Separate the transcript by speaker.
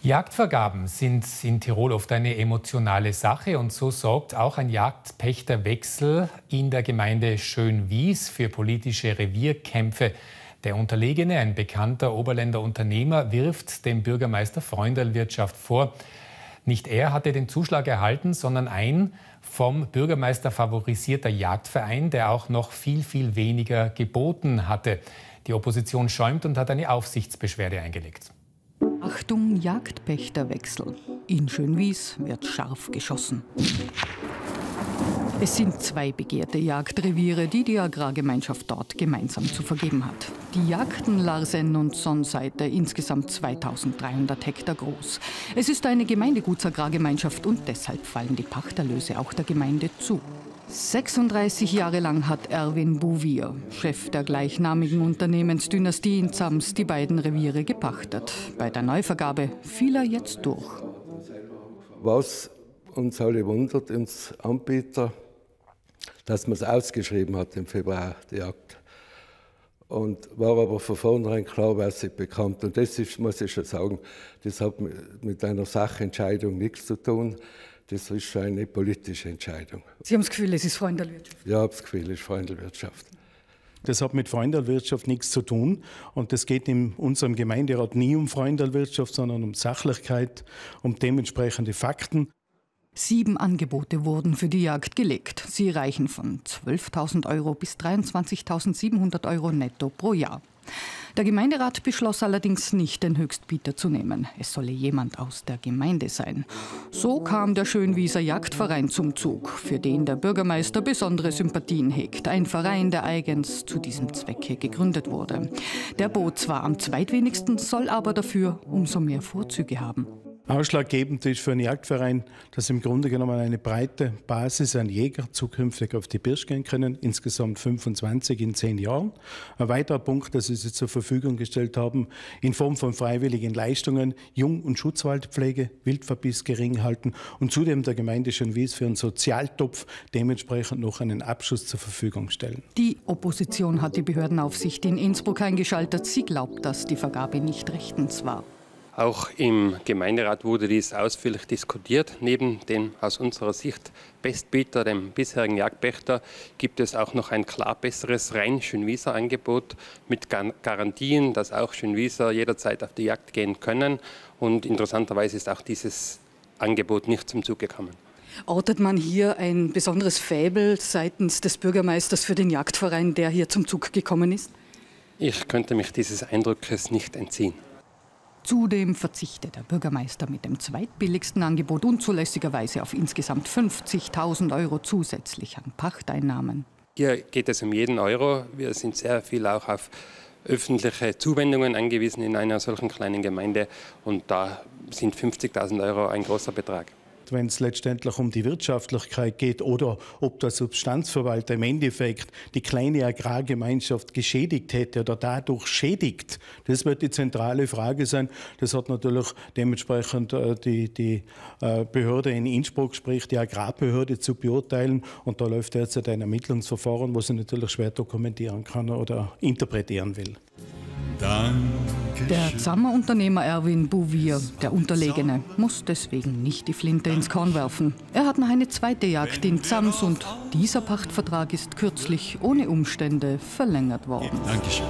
Speaker 1: Jagdvergaben sind in Tirol oft eine emotionale Sache und so sorgt auch ein Jagdpächterwechsel in der Gemeinde Schönwies für politische Revierkämpfe. Der Unterlegene, ein bekannter Oberländer Unternehmer, wirft dem Bürgermeister Freundelwirtschaft vor. Nicht er hatte den Zuschlag erhalten, sondern ein vom Bürgermeister favorisierter Jagdverein, der auch noch viel, viel weniger geboten hatte. Die Opposition schäumt und hat eine Aufsichtsbeschwerde eingelegt.
Speaker 2: Achtung, Jagdpächterwechsel. In Schönwies wird scharf geschossen. Es sind zwei begehrte Jagdreviere, die die Agrargemeinschaft dort gemeinsam zu vergeben hat. Die Jagden Larsen und Sonnseite, insgesamt 2300 Hektar groß. Es ist eine Gemeindegutsagrargemeinschaft und deshalb fallen die Pachterlöse auch der Gemeinde zu. 36 Jahre lang hat Erwin Bouvier, Chef der gleichnamigen Unternehmensdynastie in Zams, die beiden Reviere gepachtet. Bei der Neuvergabe fiel er jetzt durch.
Speaker 3: Was uns alle wundert, uns Anbieter, dass man es ausgeschrieben hat im Februar, die Jagd. Und war aber von vornherein klar, wer sie bekannt. Und das ist, muss ich schon sagen, das hat mit einer Sachentscheidung nichts zu tun. Das ist eine politische Entscheidung.
Speaker 2: Sie haben das Gefühl, es ist Freundelwirtschaft?
Speaker 3: Ja, ich habe das Gefühl, es ist Freundelwirtschaft.
Speaker 4: Das hat mit Freundelwirtschaft nichts zu tun. Und das geht in unserem Gemeinderat nie um Freundelwirtschaft, sondern um Sachlichkeit, um dementsprechende Fakten.
Speaker 2: Sieben Angebote wurden für die Jagd gelegt. Sie reichen von 12.000 Euro bis 23.700 Euro netto pro Jahr. Der Gemeinderat beschloss allerdings nicht, den Höchstbieter zu nehmen. Es solle jemand aus der Gemeinde sein. So kam der Schönwieser Jagdverein zum Zug, für den der Bürgermeister besondere Sympathien hegt. Ein Verein, der eigens zu diesem Zwecke gegründet wurde. Der bot zwar am zweitwenigsten, soll aber dafür umso mehr Vorzüge haben.
Speaker 4: Ausschlaggebend ist für einen Jagdverein, dass im Grunde genommen eine breite Basis an Jäger zukünftig auf die Birsch gehen können, insgesamt 25 in zehn Jahren. Ein weiterer Punkt, dass Sie sie zur Verfügung gestellt haben, in Form von freiwilligen Leistungen, Jung- und Schutzwaldpflege, Wildverbiss gering halten und zudem der Gemeinde Schönwies für einen Sozialtopf dementsprechend noch einen Abschuss zur Verfügung stellen.
Speaker 2: Die Opposition hat die Behördenaufsicht in Innsbruck eingeschaltet. Sie glaubt, dass die Vergabe nicht rechtens war.
Speaker 5: Auch im Gemeinderat wurde dies ausführlich diskutiert. Neben dem aus unserer Sicht Bestbieter, dem bisherigen Jagdpächter, gibt es auch noch ein klar besseres rein Schönwieser Angebot mit Garantien, dass auch Schönwieser jederzeit auf die Jagd gehen können. Und interessanterweise ist auch dieses Angebot nicht zum Zug gekommen.
Speaker 2: Ortet man hier ein besonderes Faible seitens des Bürgermeisters für den Jagdverein, der hier zum Zug gekommen ist?
Speaker 5: Ich könnte mich dieses Eindruckes nicht entziehen.
Speaker 2: Zudem verzichtet der Bürgermeister mit dem zweitbilligsten Angebot unzulässigerweise auf insgesamt 50.000 Euro zusätzlich an Pachteinnahmen.
Speaker 5: Hier geht es um jeden Euro. Wir sind sehr viel auch auf öffentliche Zuwendungen angewiesen in einer solchen kleinen Gemeinde und da sind 50.000 Euro ein großer Betrag
Speaker 4: wenn es letztendlich um die Wirtschaftlichkeit geht oder ob der Substanzverwalter im Endeffekt die kleine Agrargemeinschaft geschädigt hätte oder dadurch schädigt. Das wird die zentrale Frage sein. Das hat natürlich dementsprechend äh, die, die äh, Behörde in Innsbruck, sprich die Agrarbehörde, zu beurteilen. Und da läuft derzeit ein Ermittlungsverfahren, was sie natürlich schwer dokumentieren kann oder interpretieren will.
Speaker 2: Der Zammerunternehmer Erwin Bouvier, der Unterlegene, muss deswegen nicht die Flinte ins Korn werfen. Er hat noch eine zweite Jagd in Zams und dieser Pachtvertrag ist kürzlich ohne Umstände verlängert worden.
Speaker 6: Dankeschön.